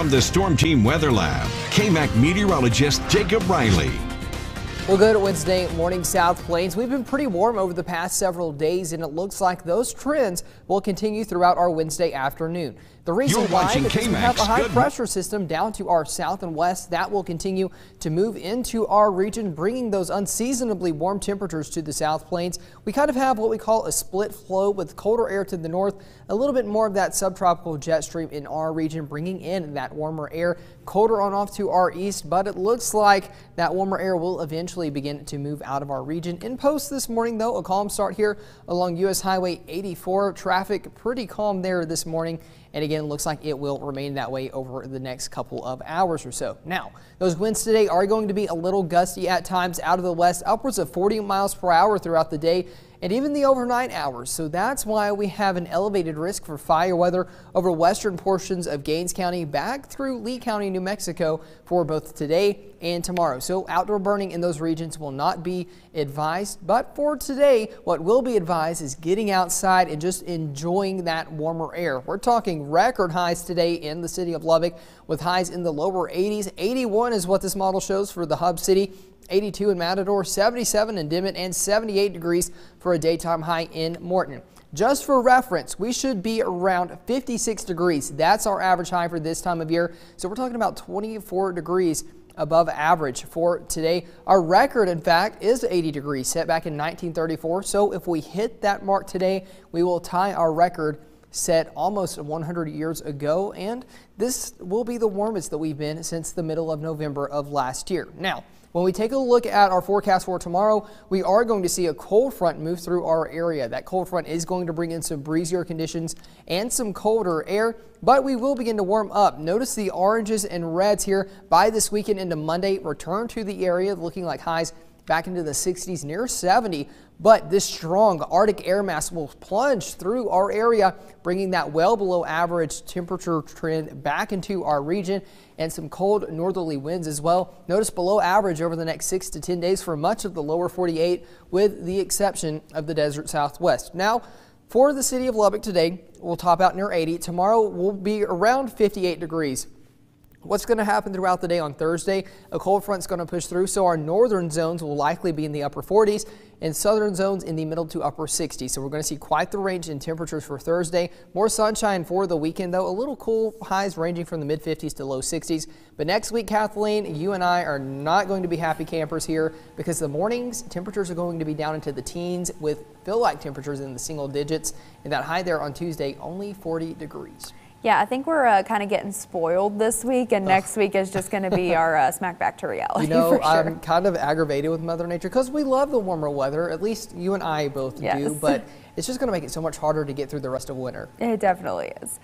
From the Storm Team Weather Lab, KAMC meteorologist Jacob Riley. We'll go to Wednesday morning South Plains. We've been pretty warm over the past several days, and it looks like those trends will continue throughout our Wednesday afternoon. The reason You're why because we have a high Good- pressure system down to our south and west that will continue to move into our region, bringing those unseasonably warm temperatures to the South Plains. We kind of have what we call a split flow with colder air to the north, a little bit more of that subtropical jet stream in our region, bringing in that warmer air, colder on off to our east. But it looks like that warmer air will eventually begin to move out of our region. In post this morning, though, a calm start here along U.S. Highway 84. Traffic pretty calm there this morning. And again, looks like it will remain that way over the next couple of hours or so. Now, those winds today are going to be a little gusty at times out of the west, upwards of 40 miles per hour throughout the day and even the overnight hours. So that's why we have an elevated risk for fire weather over western portions of Gaines County back through Lea County, New Mexico for both today and tomorrow. So outdoor burning in those regions will not be advised. But for today, what will be advised is getting outside and just enjoying that warmer air. We're talking record highs today in the city of Lubbock with highs in the lower 80s. 81 is what this model shows for the hub city. 82 in Matador, 77 in Dimmitt, and 78 degrees for a daytime high in Morton. Just for reference, we should be around 56 degrees. That's our average high for this time of year. So we're talking about 24 degrees above average for today. Our record, in fact, is 80 degrees set back in 1934. So if we hit that mark today, we will tie our record set almost 100 years ago. And this will be the warmest that we've been since the middle of November of last year. Now, when we take a look at our forecast for tomorrow, we are going to see a cold front move through our area. That cold front is going to bring in some breezier conditions and some colder air, but we will begin to warm up. Notice the oranges and reds here by this weekend into Monday. Return to the area looking like highs back into the 60s, near 70. But this strong Arctic air mass will plunge through our area, bringing that well below average temperature trend back into our region and some cold northerly winds as well. Notice below average over the next 6 to 10 days for much of the lower 48 with the exception of the desert southwest. Now, for the city of Lubbock today, we'll top out near 80. Tomorrow will be around 58 degrees. What's going to happen throughout the day on Thursday? A cold front is going to push through, so our northern zones will likely be in the upper 40s and southern zones in the middle to upper 60s. So we're going to see quite the range in temperatures for Thursday. More sunshine for the weekend, though. A little cool highs ranging from the mid 50s to low 60s. But next week, Kathleen, you and I are not going to be happy campers here because the mornings temperatures are going to be down into the teens with feel like temperatures in the single digits. And that high there on Tuesday, only 40 degrees. Yeah, I think we're uh, kind of getting spoiled this week, and next week is just going to be our uh, smack back to reality. You know, sure. I'm kind of aggravated with Mother Nature because we love the warmer weather. At least you and I both Yes. do. But it's just going to make it so much harder to get through the rest of winter. it definitely is.